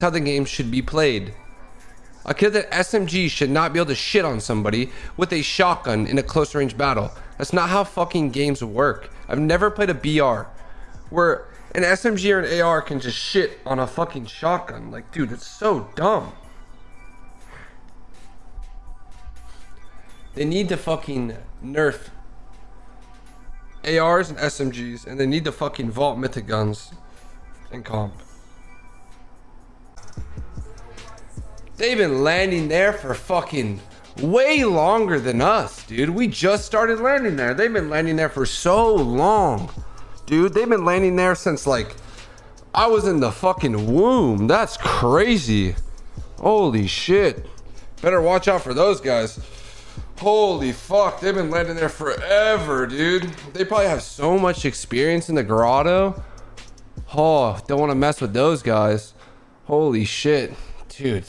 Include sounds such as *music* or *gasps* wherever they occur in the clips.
how the game should be played. A kid that SMG should not be able to shit on somebody with a shotgun in a close range battle. That's not how fucking games work. I've never played a BR where an SMG or an AR can just shit on a fucking shotgun. Like, dude, it's so dumb. They need to fucking nerf ARs and SMGs, and they need to fucking vault mythic guns in comp. They've been landing there for fucking way longer than us, dude. We just started landing there. They've been landing there for so long, dude. They've been landing there since like I was in the fucking womb. That's crazy. Holy shit. Better watch out for those guys. Holy fuck, they've been landing there forever, dude. They probably have so much experience in the grotto. Oh, don't want to mess with those guys. Holy shit, dude.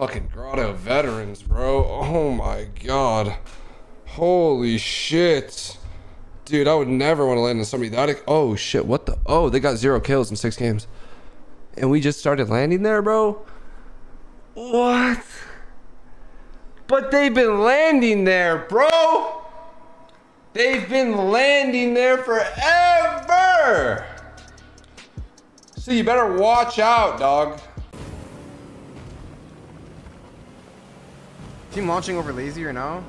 Fucking grotto veterans, bro. Oh my god. Holy shit. Dude, I would never want to land on somebody that. Oh shit, what the? Oh, they got zero kills in six games. And we just started landing there, bro? What? But they've been landing there, bro. They've been landing there forever. So you better watch out, dog. Team launching over lazy or no?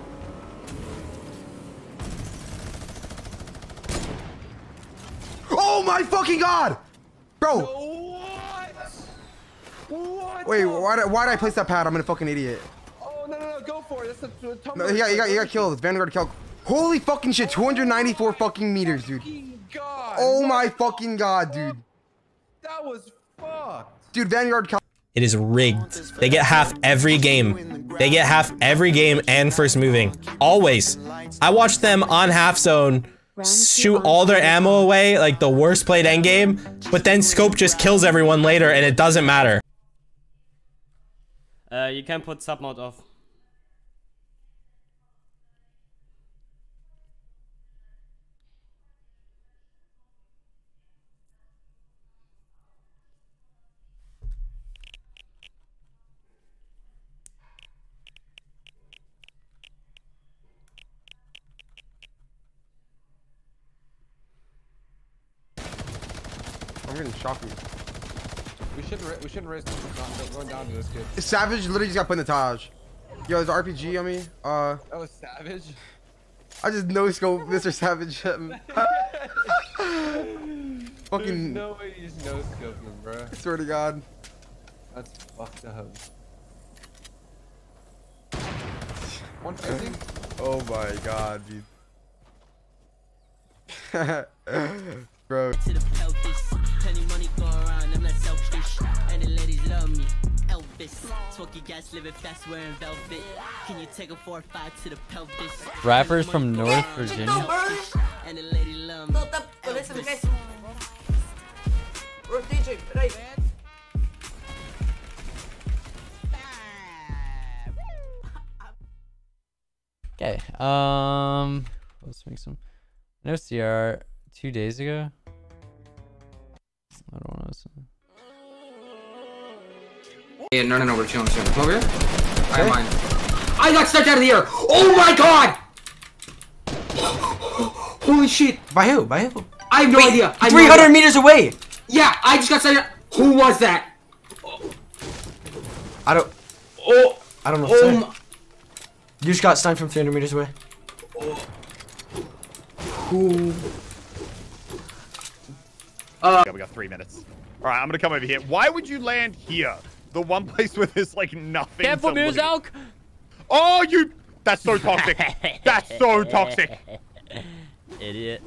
Oh my fucking god! Bro! What? What? Wait, why did, why did I place that pad? I'm a fucking idiot. Oh no no no! Go for it. That's the top. No, he got, he got, he got killed. Vanguard killed. Holy fucking shit! 294 fucking meters, dude. God. Oh my fucking god, dude. That was fucked. Dude, Vanguard killed. It is rigged. They get half every game. They get half every game and first moving. Always. I watch them on half zone shoot all their ammo away, like the worst played endgame, but then Scope just kills everyone later and it doesn't matter. Uh, you can put sub mode off. I'm getting shocked. We shouldn't. We shouldn't risk going down to this kid. Savage literally just got put in the Taj. Yo, there's RPG on me. Uh, That was savage. I just no scope Mr. Savage. *laughs* fucking. no way you just no scoped him, bro. Swear to God. That's fucked up. 150? *laughs* Oh my God, dude. *laughs* Bro. To the pelvis. Plenty money go around, I'm not selfish. And the ladies love me. Elvis. Smoky gas living fast, wearing velvet. Can you take a 4 5 to the pelvis? Rappers from North Virginia. I'm not selfish. And the lady love me. Elvis. Okay. Um, let's make some. No CR two days ago. I don't want to listen. Yeah, no, no, no, we're chilling, chilling. Come over here. I have mine. I got stuck out of the air. Oh my god! *gasps* Holy shit! By who? By who? I have no idea. I have no 300 idea. meters away! Yeah, I just got stuck. Who was that? I don't. Oh, I don't know. Oh my. You just got stunned from 300 meters away. Who? Uh, we got three minutes. All right, I'm gonna come over here. Why would you land here? The one *laughs* place where there's like nothing. Careful, to loot. Murzalk! Oh, you! That's so toxic. *laughs* That's so toxic. Idiot.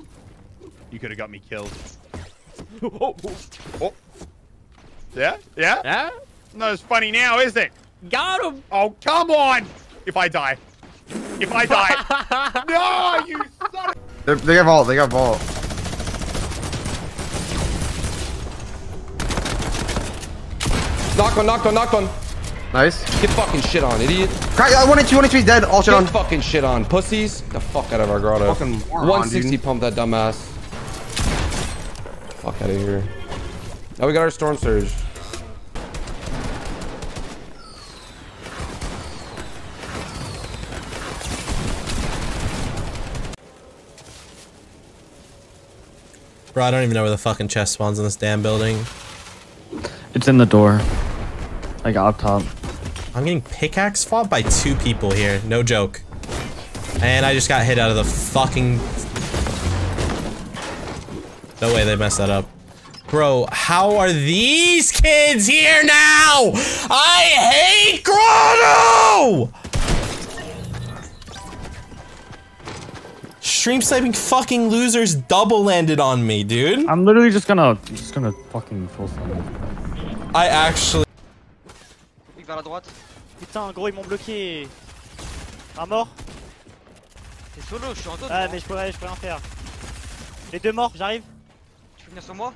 You could have got me killed. Oh, oh, oh. Yeah, yeah. Yeah? No, it's funny now, is it? Got him! Oh, come on! If I die, if I die, *laughs* no, you son of. They're, they got vault. They got vault. Knocked one, knocked one, knocked one. Nice. Get fucking shit on, idiot. Crack, uh, 1 HP, 1 dead. All shit Get on. fucking shit on, pussies. The fuck out of our grotto. Fucking moron, 160 pump that dumbass. Fuck out of here. Now we got our storm surge. Bro, I don't even know where the fucking chest spawns in this damn building. It's in the door. Like up top. I'm getting pickaxe fought by two people here. No joke. And I just got hit out of the fucking... No way they messed that up. Bro, how are these kids here now? I hate Grotto! Stream sniping fucking losers double landed on me, dude. I'm literally just gonna just gonna fucking full stun. I actually vers la droite. Putain, gros, ils m'ont bloqué. Un mort T'es solo, je suis en. Ouais, moi. mais je peux, je peux rien faire. Les deux morts, j'arrive. Tu peux venir sur moi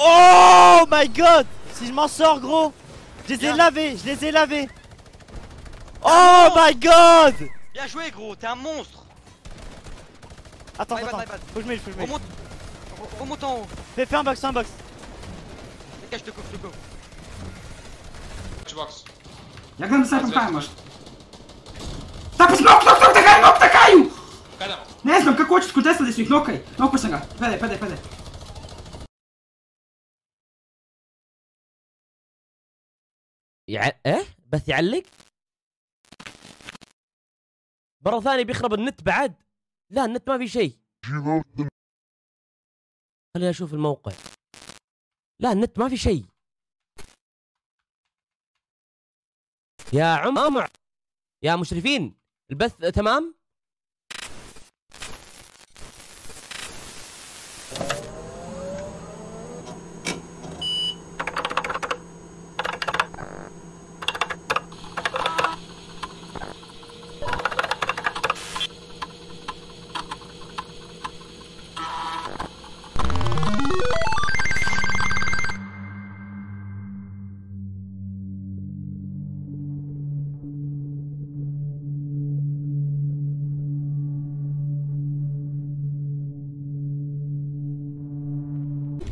Oh my god Si je m'en sors, gros Je les ai lavés, je les ai lavés Oh my god Bien joué, gros, t'es un monstre. Attends, attends, faut que je mette, faut que je. On monte en haut. Fais, fais un box, un box. Cache, je te coupe, je te coupe. Tu box. Jak nam zarąbałem masz? Tapis, nok, nok, nok, czekaj, nok, czekaj! Не знам как хочеш, куда слезеш их, нокай, нокай сега, педе, педе, педе. يع... إيه بث يعلق مره ثانية بيخرب النت بعد لا النت ما في شيء خليني أشوف الموقع. لا النت ما في شيء. يا عمر يا مشرفين البث تمام؟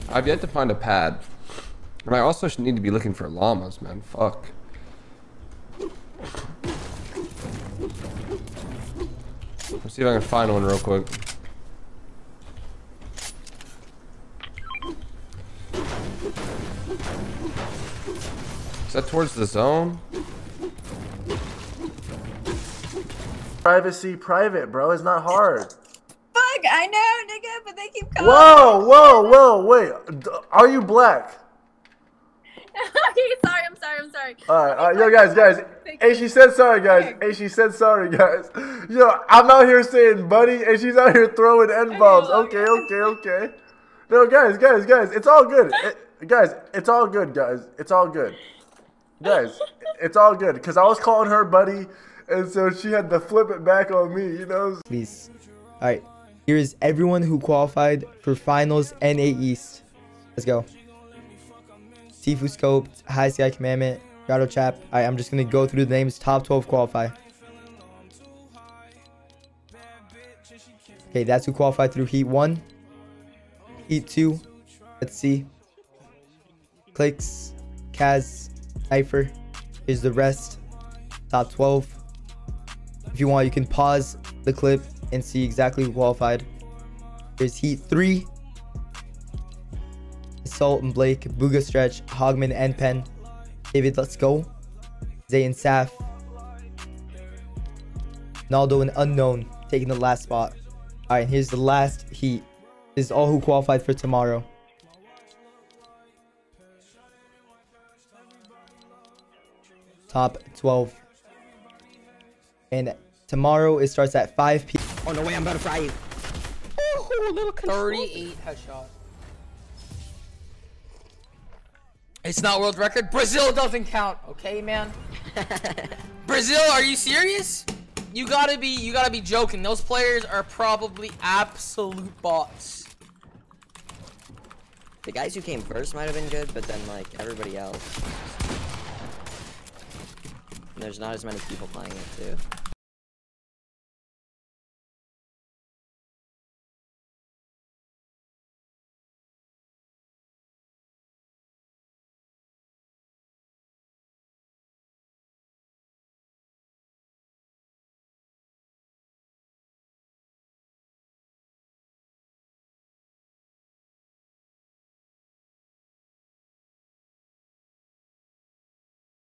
I've yet to find a pad. And I also should need to be looking for llamas, man. Fuck. Let's see if I can find one real quick. Is that towards the zone? Privacy private, bro. It's not hard. Fuck, I know, nigga, but they keep calling. Whoa, whoa, whoa, wait. Are you black? *laughs* sorry, I'm sorry, I'm sorry. Alright, alright, yo, guys, guys. Hey, she said sorry, guys. Hey, she said sorry, guys. Yo, I'm out here saying buddy, and she's out here throwing N bombs. Okay, okay, okay. No, guys, guys, guys, it's all good. It- guys, it's all good, guys. It's all good. Guys, *laughs* it's all good. Because I was calling her buddy, and so she had to flip it back on me, you know? Please. Alright. Here is everyone who qualified for finals NA East. Let's go. Tfue Scope, High Sky Commandment, Grotto Chap. Alright, I'm just gonna go through the names. Top 12 qualify. Okay, that's who qualified through Heat 1. Heat 2. Let's see. Clix, Kaz, Cypher. Here's the rest. Top 12. If you want, you can pause the clip and see exactly who qualified. There's Heat 3. Assault and Blake, Bugha Stretch, Hogman and Pen. David, let's go. Zay and Saf. Naldo and Unknown taking the last spot. Alright, here's the last heat. This is all who qualified for tomorrow. Top 12. And tomorrow it starts at 5 p.m. Oh no way, I'm about to fry you. Oh, little 38 headshot. It's not world record. Brazil doesn't count, okay, man? *laughs* Brazil, are you serious? You gotta be, you gotta be joking. Those players are probably absolute bots. The guys who came first might have been good, but then like everybody else. There's not as many people playing it too.